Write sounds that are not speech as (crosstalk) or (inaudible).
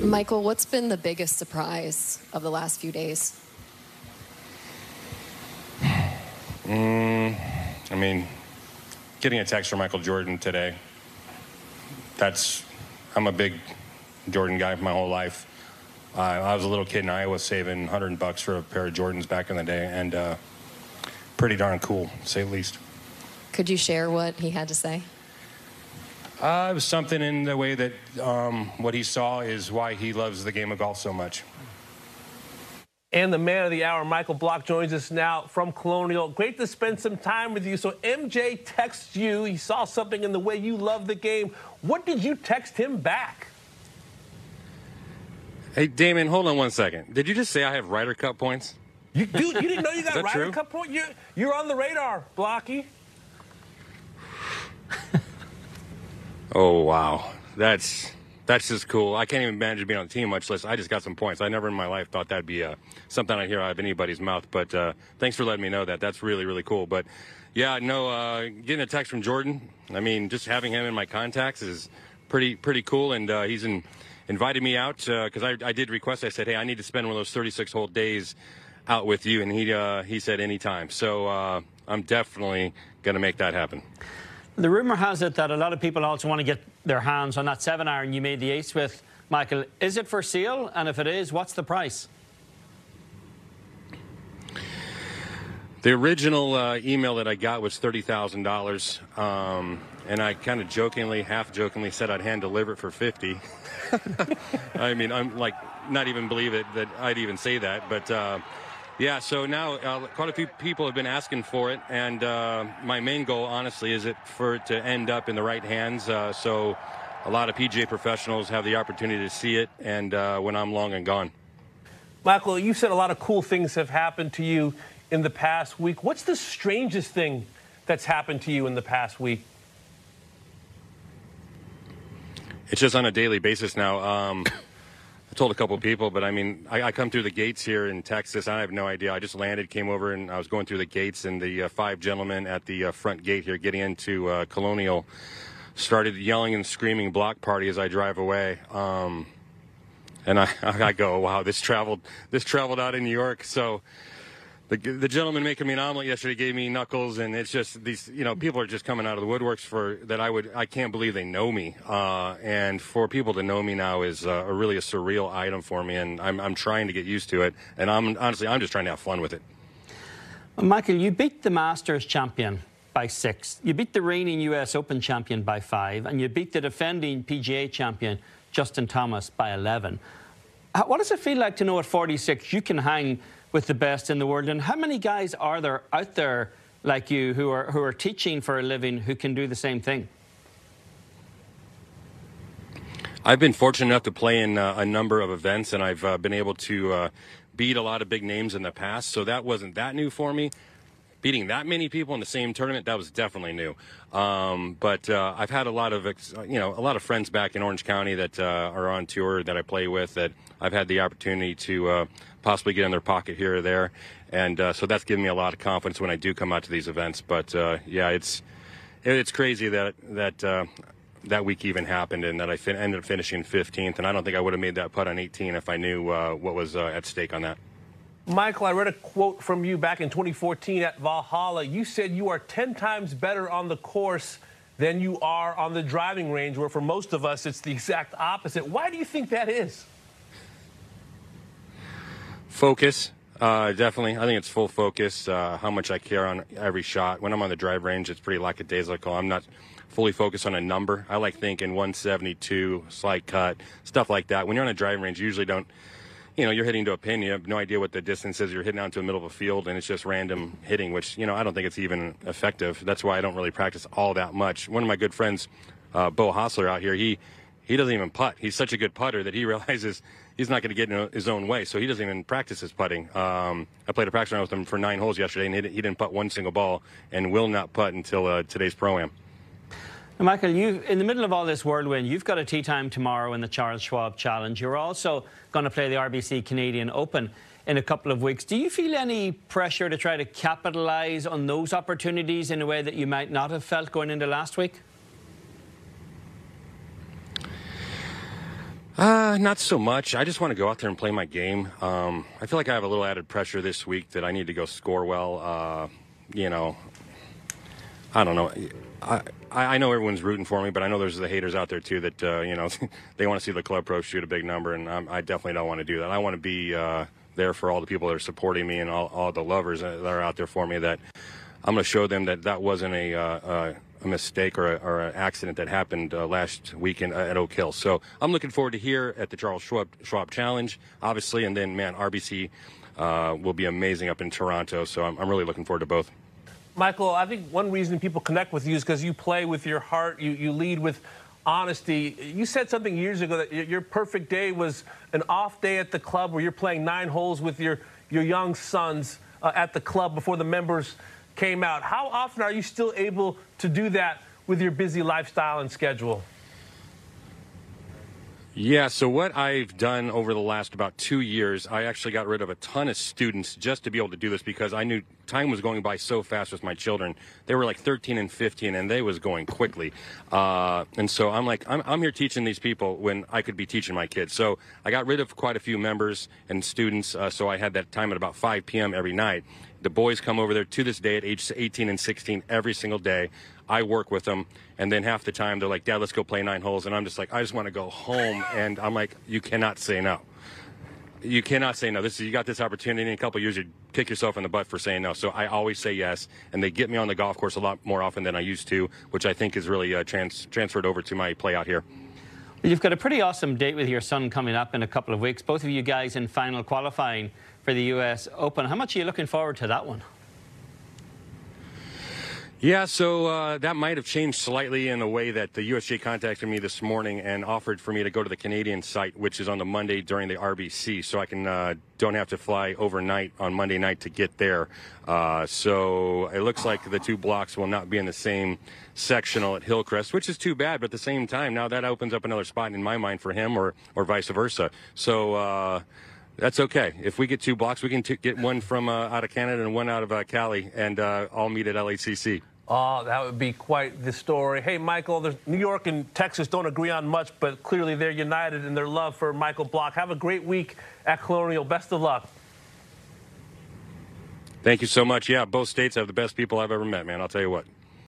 Michael, what's been the biggest surprise of the last few days? Mm, I mean, getting a text from Michael Jordan today. That's, I'm a big Jordan guy my whole life. Uh, I was a little kid in Iowa saving 100 bucks for a pair of Jordans back in the day, and uh, pretty darn cool, to say the least. Could you share what he had to say? Uh, it was something in the way that um, what he saw is why he loves the game of golf so much. And the man of the hour, Michael Block, joins us now from Colonial. Great to spend some time with you. So MJ texts you. He saw something in the way you love the game. What did you text him back? Hey, Damon, hold on one second. Did you just say I have Ryder Cup points? You, dude, you didn't know you (laughs) got Ryder true? Cup points? You're, you're on the radar, Blocky. Oh wow, that's that's just cool. I can't even imagine being on the team, much less I just got some points. I never in my life thought that'd be uh, something I'd hear out of anybody's mouth. But uh, thanks for letting me know that. That's really really cool. But yeah, no, uh, getting a text from Jordan. I mean, just having him in my contacts is pretty pretty cool, and uh, he's in, invited me out because I, I did request. I said, hey, I need to spend one of those 36 hole days out with you, and he uh, he said anytime. So uh, I'm definitely gonna make that happen. The rumour has it that a lot of people also want to get their hands on that seven iron you made the ace with, Michael. Is it for sale? And if it is, what's the price? The original uh, email that I got was thirty thousand um, dollars, and I kind of jokingly, half jokingly, said I'd hand deliver it for fifty. (laughs) I mean, I'm like not even believe it that I'd even say that, but uh, yeah. So now uh, quite a few people have been asking for it, and uh, my main goal, honestly, is it for it to end up in the right hands. Uh, so a lot of PGA professionals have the opportunity to see it, and uh, when I'm long and gone. Michael, you said a lot of cool things have happened to you in the past week. What's the strangest thing that's happened to you in the past week? It's just on a daily basis now. Um, told a couple people, but I mean, I, I, come through the gates here in Texas. I have no idea. I just landed, came over, and I was going through the gates, and the uh, five gentlemen at the uh, front gate here getting into uh, Colonial started yelling and screaming block party as I drive away. Um, and I, (laughs) I go, wow, this traveled, this traveled out in New York. So the, the gentleman making me an omelet yesterday gave me knuckles, and it's just these, you know, people are just coming out of the woodworks for that. I would, I can't believe they know me, uh, and for people to know me now is uh, a really a surreal item for me, and I'm, I'm trying to get used to it, and I'm honestly, I'm just trying to have fun with it. Michael, you beat the Masters champion by six. You beat the reigning U.S. Open champion by five, and you beat the defending PGA champion Justin Thomas by 11. What does it feel like to know at 46 you can hang? With the best in the world. And how many guys are there out there like you who are, who are teaching for a living who can do the same thing? I've been fortunate enough to play in uh, a number of events, and I've uh, been able to uh, beat a lot of big names in the past. So that wasn't that new for me. Beating that many people in the same tournament, that was definitely new. Um, but uh, I've had a lot of, you know, a lot of friends back in Orange County that uh, are on tour that I play with that I've had the opportunity to uh, possibly get in their pocket here or there, and uh, so that's given me a lot of confidence when I do come out to these events. But uh, yeah, it's it's crazy that that uh, that week even happened and that I fin- ended up finishing 15th, and I don't think I would have made that putt on 18 if I knew what was at stake on that. Michael, I read a quote from you back in 2014 at Valhalla. You said you are 10 times better on the course than you are on the driving range, where for most of us it's the exact opposite. Why do you think that is? Focus, uh, definitely. I think it's full focus. Uh, how much I care on every shot. When I'm on the drive range, it's pretty lackadaisical. I'm not fully focused on a number. I like thinking 172, slight cut, stuff like that. When you're on a driving range, you usually don't. You know, you're hitting to a pin. You have no idea what the distance is. You're hitting out to the middle of a field, and it's just random hitting, which you know I don't think it's even effective. That's why I don't really practice all that much. One of my good friends, uh, Beau Hossler, out here, he he doesn't even putt. He's such a good putter that he (laughs) realizes he's not going to get in his own way, so he doesn't even practice his putting. Um, I played a practice round with him for nine holes yesterday, and he, didn't putt one single ball, and will not putt until uh, today's pro am. Michael, you in the middle of all this whirlwind, you've got a tee time tomorrow in the Charles Schwab Challenge. You're also going to play the RBC Canadian Open in a couple of weeks. Do you feel any pressure to try to capitalise on those opportunities in a way that you might not have felt going into last week? Uh, not so much. I just want to go out there and play my game. Um, I feel like I have a little added pressure this week that I need to go score well. Uh, you know, I don't know. I, I know everyone's rooting for me, but I know there's the haters out there too that uh, you know (laughs) they want to see the club pro shoot a big number, and I'm, i definitely don't want to do that. I want to be uh, there for all the people that are supporting me and all, all the lovers that are out there for me. That I'm going to show them that that wasn't a, uh, a mistake or, a, or an accident that happened uh, last weekend at Oak Hill. So I'm looking forward to here at the Charles Schwab, Schwab Challenge, obviously, and then man, RBC uh, will be amazing up in Toronto. So I'm, I'm really looking forward to both. Michael, I think one reason people connect with you is because you play with your heart, you, you lead with honesty. You said something years ago that your perfect day was an off day at the club where you're playing nine holes with your, your young sons uh, at the club before the members came out. How often are you still able to do that with your busy lifestyle and schedule? Yeah, so what I've done over the last about two years, I actually got rid of a ton of students just to be able to do this because I knew time was going by so fast with my children. They were like 13 and 15, and they was going quickly. Uh, and so I'm like, I'm, I'm here teaching these people when I could be teaching my kids. So I got rid of quite a few members and students, uh, so I had that time at about 5 p.m. every night. The boys come over there to this day at age 18 and 16 every single day. I work with them, and then half the time they're like, "Dad, let's go play nine holes," and I'm just like, "I just want to go home," and I'm like, "You cannot say no." You cannot say no. This is, you got this opportunity in a couple years. You kick yourself in the butt for saying no. So I always say yes, and they get me on the golf course a lot more often than I used to, which I think is really uh, trans- transferred over to my play out here. You've got a pretty awesome date with your son coming up in a couple of weeks. Both of you guys in final qualifying for the U.S. Open. How much are you looking forward to that one? Yeah, so uh, that might have changed slightly in the way that the USGA contacted me this morning and offered for me to go to the Canadian site, which is on the Monday during the RBC, so I can uh, don't have to fly overnight on Monday night to get there. Uh, so it looks like the two blocks will not be in the same sectional at Hillcrest, which is too bad. But at the same time, now that opens up another spot in my mind for him, or or vice versa. So. Uh, that's okay. If we get two blocks, we can t- get one from uh, out of Canada and one out of uh, Cali, and uh, all meet at LACC. Oh, that would be quite the story. Hey, Michael, New York and Texas don't agree on much, but clearly they're united in their love for Michael Block. Have a great week at Colonial. Best of luck. Thank you so much. Yeah, both states have the best people I've ever met, man. I'll tell you what.